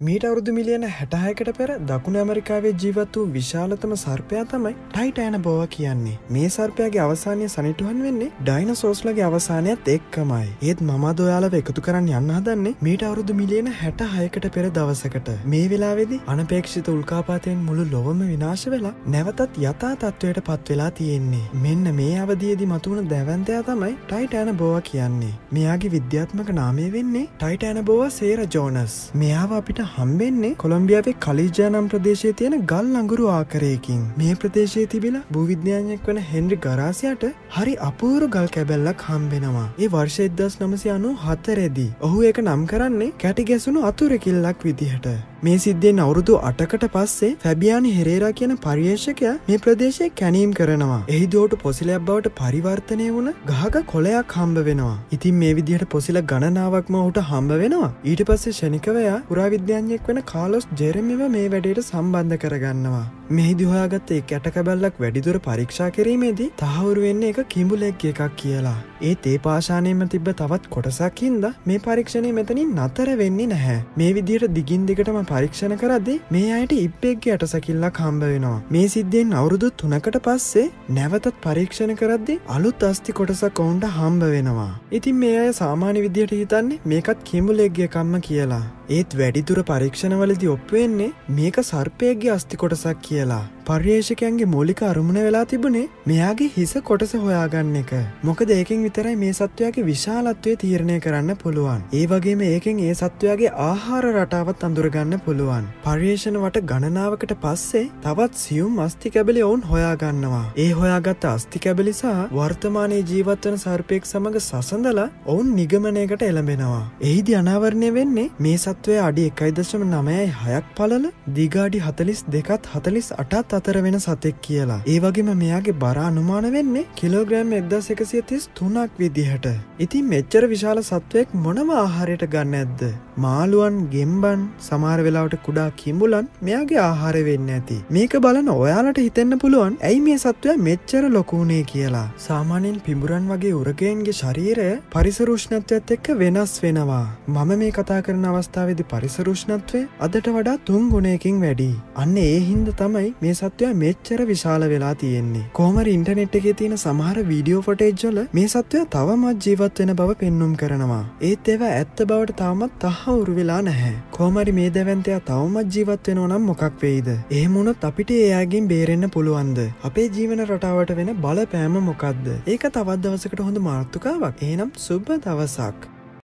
මීට අවුරුදු මිලියන හැටහයකට පෙර දකුණ ඇමරිකාවේ ජීවත් වූ විශාලතම සර්පයා තමයි ටයිටෑන බෝව කියන්නේ. මේ සර්පයාගේ අවසානය සනිටුවන් වෙන්නේ ඩයින සෝස්ලගේ අවසානයත් එක්කමයි. ඒත් මමද ඔයාලව එකතු කරන්න යන්න හදන්නේ මීට අවුරුදු මිලියන හැට හයකට පෙර දවසකට. මේ වෙලාවෙදි අනපේක්ෂිත උල්කාපාතයෙන් මුළු ලොවම විනාශ වෙලා නැවතත් යථා තත්ත්වයට පත් වෙලා තියෙන්නේ. මෙන්න මේ අවදියේදි මතුවන දැවන්තයා තමයි ටයිටෑන බෝව කියන්නේ. මෙයාගේ විද්‍යාත්මක නාමය වෙන්නේ ටයිටෑන බෝව සේර ජෝනස්. මෙයාව අපිට හම්බෙන්නේ කොළම්බියාවේ කලිජානම් ප්‍රදේශය තියෙන ගල් අඟුරු ආකරයකින්. මේ ප්‍රදේශය තිබිලා භූවිද්‍යාඥයෙක් වන හෙන්රි ගරාසියට හරි අපූරු ගල් කැබැල්ලක් හම්බෙනවා. ඒ වර්ෂ එදස් නමසි අනු හත්තරෙදී ඔහු ඒක නම් කරන්නේ කැටි ගැසුණු අතුරකිල්ලක් විදිහට. මේ සිද්ධියෙන් අවුරුදු අටකට පස්සේ ෆැබියානි හෙරේරා කියන පර්යේෂකයා මේ ප්‍රදේශය කැනීම් කරනවා. එහිදෝට පොසිලයක් බවට පරිවර්තනය වුණ ගහක කොලයක් හම්බ වෙනවා. ඉතින් මේ විදිහට පොසිල ගණනාවක්ම ඔහුට හම්බ වෙනවා. ඊට පස්සේ ෂණිකවයා පුරාවිද්‍යාඥයෙක් වෙන කාලොස් ජෙරමිව මේ වැඩේට සම්බන්ධ කරගන්නවා. මෙහිදි හොයාගත්ත ඒ කැටකැබැල්ලක් වැඩිදුර පරීක්ෂා කිරීමේදී තහවුරු වෙන්න එක කිඹුලෙක් එකක් කියලා. ඒත් ඒ පාශානයම තිබ්බ තවත් කොටසක් හින්ද මේ පරීක්ෂණය මෙතනින් නතර වෙන්නේ නැහැ. මේ විදිහට දිගින් දිගටම පරීක්ෂණ කරද්දි මේ අයට ඉබ්බෙක්ගේ ඇටසකිල්ලක් හම්බ වෙනවා. මේ සිද්ධියෙන් අවුරුදු තුනකට පස්සේ නැවතත් පරීක්ෂණ කරද්දි අලුත් අස්ති කොටසක් ඔවුන්ට හම්බ වෙනවා. ඉතින් මේ අය සාමාන්‍ය විදිහට හිතන්නේ මේකත් කිඹුලෙක්ගේ කම්ම කියලා. ඒත් වැඩිදුර පරීක්ෂණවලදි ඔප්වෙන්නේ මේක සර්පයගේ අස්ති කොටසක් කියලා. පර්යේෂකයන්ගේ මූලික අරුමුණ වෙලා තිබුණේ මෙයාගේ හිස කොටස හොයාගන්න එක. මොකද ඒකෙන් විතරයි මේ සත්වයාගේ විශාලත්වය තීරණය කරන්න පුළුවන්. ඒ වගේම ඒකෙන් ඒ සත්වයාගේ ආහාර රටාවත් අඳුරගන්න පුළුවන්. පර්යේෂණ වට ගණනාවකට පස්සේ තවත් සියුම් අස්ති කැබලි ඔවුන් හොයාගන්නවා. ඒ හොයාගත්ත අස්ති කැබලි සහ වර්තමානයේ ජීවත්වන සර්පයෙක් සමඟ සසඳලා ඔවුන් නිගමනයකට එළඹෙනවා. එහිදි අනාවරණය වෙන්නේ මේ සත්වය අඩි එකයි දශම නමයයි හයක් පලල දිගාඩි හතලිස් දෙකත් හතලිස් අටත් අතර වෙන සතෙක් කියලා. ඒ වගේම මෙයාගේ බර අනුමාන වෙන්නේ කිලෝග්‍රෑම් එක්දස් එකසිය තිස් තුනක් විදිහට. ඉතින් මෙච්චර විශාල සත්වයෙක් මොනම ආහාරයට ගන්න ඇද්ද. මාළුවන් ගෙම්බන් සමාර වෙලාවට කුඩා කිම්බුලන් මෙයාගේ ආහාර වෙන්න ඇති. මේක බලන ඔයාලට හිතෙන්න පුළුවන් ඇයි මේ සත්වය මෙච්චර ලොකුණේ කියලා. සාමාන්‍යයෙන් පිඹුරන් වගේ උරගයන්ගේ ශරීරය පරිසරුෂ්ණත්වයත් එක්ක වෙනස් වෙනවා. මම මේ කතා කරන අවස්ථාවේදි පරිසරුෂ්ණත්වය අදට වඩා තුන් ගුණයකින් වැඩි. අන්න ඒ හින්ද තමයි මේ සත්වය මෙච්චර විශාල වෙලා තියෙන්නේ. කෝමරි ඉන්ටනෙට් එකේ තියෙන සමහර වීඩියෝ ෆොටේජ්වල මේ සත්වය තවමත් ජීවත් වෙන බව පෙන්නුම් කරනවා. ඒත් ඒවා ඇත්ත බවට තාමත් තහවුරු වෙලා නැහැ. කෝමරි මේ දැවන්තයා තවමත් ජීවත් වෙනවා නම් මොකක් වෙයිද? එහෙම වුණොත් අපිට එයාගෙන් බේරෙන්න පුළුවන්ද? අපේ ජීවන රටාවට වෙන බලපෑම මොකක්ද? ඒක තවත් දවසකට හොඳ මාතෘකාවක්. එහෙනම් සුබ දවසක්.